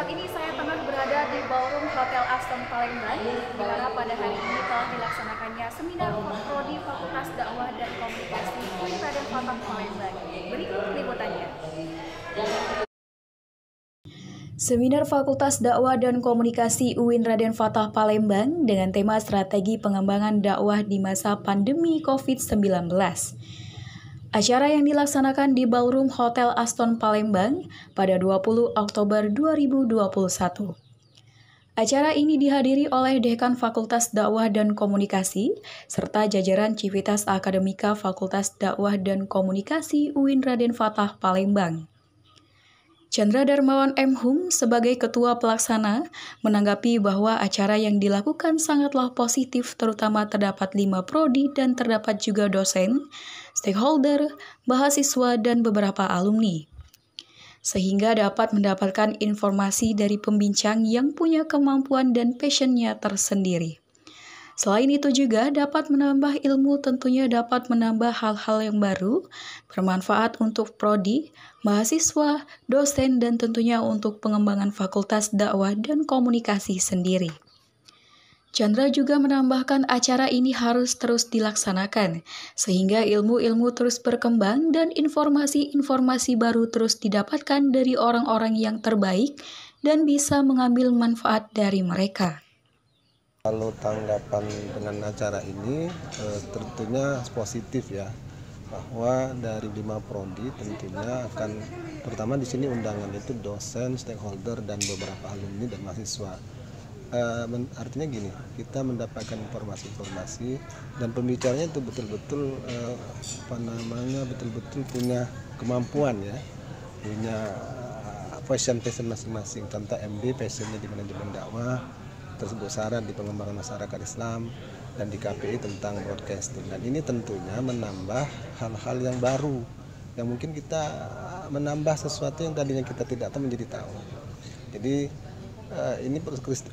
Saat ini saya tengah berada di ballroom Hotel Aston Palembang, di mana pada hari ini telah dilaksanakannya seminar Prodi Fakultas Dakwah dan Komunikasi Raden Fatah Palembang. Berikut liputannya. Seminar Fakultas Dakwah dan Komunikasi UIN Raden Fatah Palembang dengan tema Strategi Pengembangan Dakwah di Masa Pandemi COVID-19. Acara yang dilaksanakan di Ballroom Hotel Aston Palembang pada 20 Oktober 2021. Acara ini dihadiri oleh Dekan Fakultas Dakwah dan Komunikasi serta jajaran Civitas Akademika Fakultas Dakwah dan Komunikasi UIN Raden Fatah Palembang. Chandra Darmawan M. Hum sebagai ketua pelaksana menanggapi bahwa acara yang dilakukan sangatlah positif terutama terdapat lima prodi dan terdapat juga dosen, stakeholder, mahasiswa, dan beberapa alumni. Sehingga dapat mendapatkan informasi dari pembincang yang punya kemampuan dan passionnya tersendiri. Selain itu juga dapat menambah ilmu tentunya dapat menambah hal-hal yang baru, bermanfaat untuk prodi, mahasiswa, dosen, dan tentunya untuk pengembangan fakultas dakwah dan komunikasi sendiri. Chandra juga menambahkan acara ini harus terus dilaksanakan, sehingga ilmu-ilmu terus berkembang dan informasi-informasi baru terus didapatkan dari orang-orang yang terbaik dan bisa mengambil manfaat dari mereka. Kalau tanggapan dengan acara ini eh, tentunya positif ya bahwa dari lima prodi tentunya akan terutama di sini undangan itu dosen, stakeholder dan beberapa alumni dan mahasiswa. Eh, artinya gini, kita mendapatkan informasi-informasi dan pembicaranya itu betul-betul eh, apa namanya betul-betul punya kemampuan ya, punya uh, passion passion masing-masing. Tentang MD passionnya di manajemen dakwah tersebut syarat di pengembangan masyarakat Islam dan di KPI tentang broadcasting. Dan ini tentunya menambah hal-hal yang baru yang mungkin kita menambah sesuatu yang tadinya kita tidak tahu menjadi tahu. Jadi eh, ini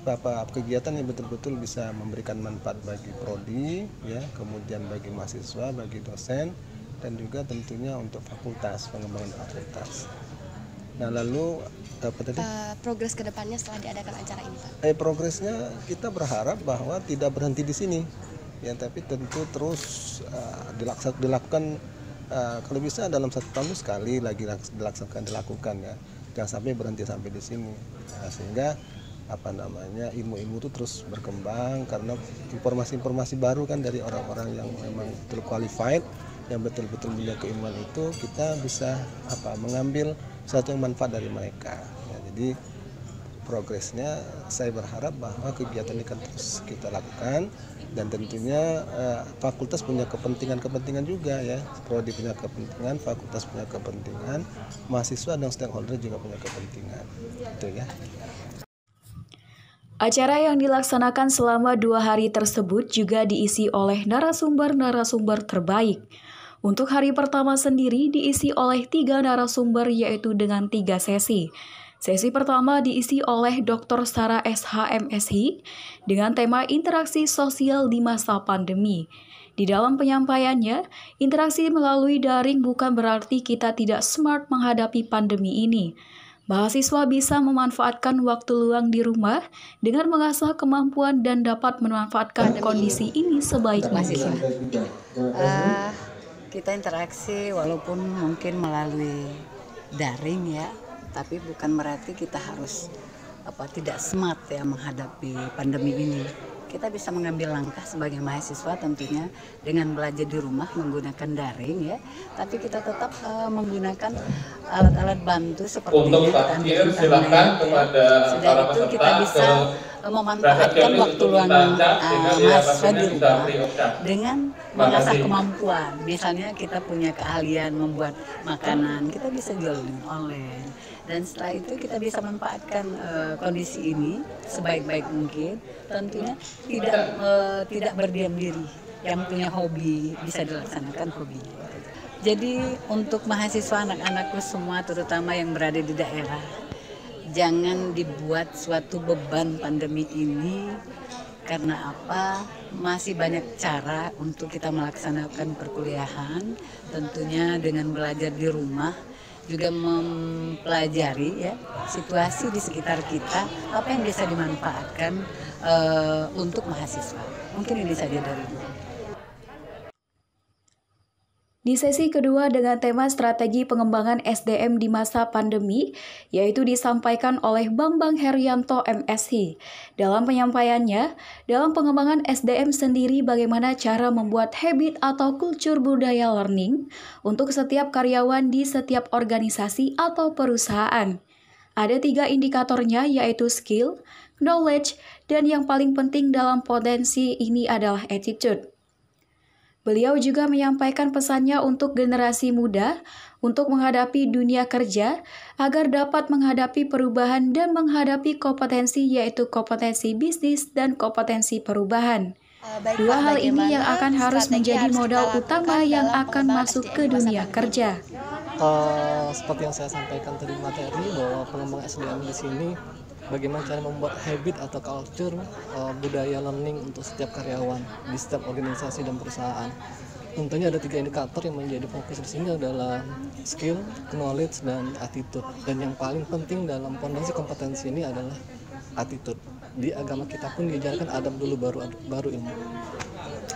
apa kegiatan yang betul-betul bisa memberikan manfaat bagi prodi ya kemudian bagi mahasiswa bagi dosen dan juga tentunya untuk fakultas pengembangan fakultas Nah lalu apa tadi? Uh, progres ke depannya setelah diadakan acara ini Pak? Eh progresnya kita berharap bahwa tidak berhenti di sini, ya tapi tentu terus uh, dilakukan uh, kalau bisa dalam satu tahun sekali lagi dilaksanakan dilakukan ya, jangan sampai berhenti sampai di sini, nah, sehingga apa namanya ilmu-ilmu itu terus berkembang karena informasi-informasi baru kan dari orang-orang yang memang betul qualified yang betul-betul punya keilmuan itu kita bisa apa mengambil satu yang manfaat dari mereka. Ya, jadi progresnya saya berharap bahwa kegiatan ini akan terus kita lakukan dan tentunya eh, fakultas punya kepentingan-kepentingan juga ya prodi punya kepentingan fakultas punya kepentingan mahasiswa dan stakeholder juga punya kepentingan itu ya Acara yang dilaksanakan selama dua hari tersebut juga diisi oleh narasumber-narasumber terbaik. Untuk hari pertama sendiri diisi oleh tiga narasumber yaitu dengan tiga sesi. Sesi pertama diisi oleh Dr. Sarah SHMSI dengan tema interaksi sosial di masa pandemi. Di dalam penyampaiannya, interaksi melalui daring bukan berarti kita tidak smart menghadapi pandemi ini. Mahasiswa bisa memanfaatkan waktu luang di rumah dengan mengasah kemampuan dan dapat memanfaatkan kondisi ini sebaik mungkin. Uh, kita interaksi walaupun mungkin melalui daring ya, tapi bukan berarti kita harus apa tidak smart ya menghadapi pandemi ini kita bisa mengambil langkah sebagai mahasiswa tentunya dengan belajar di rumah menggunakan daring ya tapi kita tetap uh, menggunakan alat-alat bantu seperti untuk takdir silakan ya. kepada sudah para itu kita bisa ke, memanfaatkan waktu luang uh, di rumah dengan mengasah kemampuan. Misalnya kita punya keahlian membuat makanan kita bisa jual online. Dan setelah itu kita bisa manfaatkan uh, kondisi ini sebaik-baik mungkin. Tentunya tidak uh, tidak berdiam diri. Yang punya hobi bisa dilaksanakan hobinya. Jadi untuk mahasiswa anak-anakku semua terutama yang berada di daerah jangan dibuat suatu beban pandemi ini karena apa masih banyak cara untuk kita melaksanakan perkuliahan tentunya dengan belajar di rumah juga mempelajari ya situasi di sekitar kita apa yang bisa dimanfaatkan uh, untuk mahasiswa. Mungkin ini saja dari dulu. Di sesi kedua dengan tema strategi pengembangan SDM di masa pandemi, yaitu disampaikan oleh Bambang Herianto MSI. Dalam penyampaiannya, dalam pengembangan SDM sendiri bagaimana cara membuat habit atau kultur budaya learning untuk setiap karyawan di setiap organisasi atau perusahaan. Ada tiga indikatornya yaitu skill, knowledge, dan yang paling penting dalam potensi ini adalah attitude. Beliau juga menyampaikan pesannya untuk generasi muda untuk menghadapi dunia kerja agar dapat menghadapi perubahan dan menghadapi kompetensi yaitu kompetensi bisnis dan kompetensi perubahan. Baik, Dua hal ini yang akan harus menjadi modal utama yang akan masuk ke dunia kerja. Uh, seperti yang saya sampaikan tadi materi bahwa pengembang SDM di sini bagaimana cara membuat habit atau culture uh, budaya learning untuk setiap karyawan di setiap organisasi dan perusahaan. Tentunya ada tiga indikator yang menjadi fokus di sini adalah skill, knowledge, dan attitude. Dan yang paling penting dalam fondasi kompetensi ini adalah attitude. Di agama kita pun diajarkan adab dulu baru baru ilmu.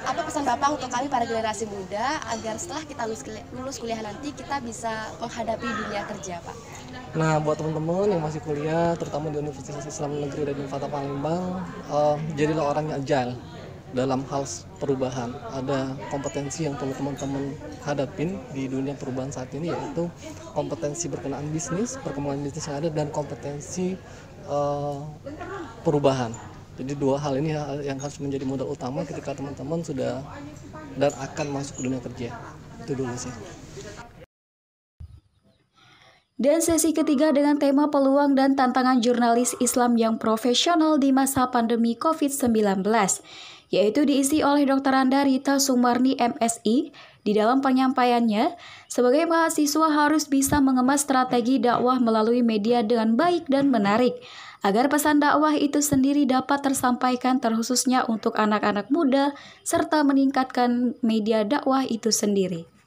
Apa pesan Bapak untuk kami para generasi muda agar setelah kita lulus, lulus kuliah nanti kita bisa menghadapi dunia kerja, Pak? Nah, buat teman-teman yang masih kuliah, terutama di Universitas Islam Negeri dan Fata Palembang, uh, jadilah orang yang agile dalam hal perubahan. Ada kompetensi yang perlu teman-teman hadapin di dunia perubahan saat ini yaitu kompetensi berkenaan bisnis, perkembangan bisnis yang ada dan kompetensi uh, perubahan. Jadi dua hal ini yang harus menjadi modal utama ketika teman-teman sudah dan akan masuk ke dunia kerja. Itu dulu sih. Dan sesi ketiga dengan tema peluang dan tantangan jurnalis Islam yang profesional di masa pandemi COVID-19, yaitu diisi oleh Dr. Anda Rita Sumarni MSI. Di dalam penyampaiannya, sebagai mahasiswa harus bisa mengemas strategi dakwah melalui media dengan baik dan menarik, agar pesan dakwah itu sendiri dapat tersampaikan terkhususnya untuk anak-anak muda, serta meningkatkan media dakwah itu sendiri.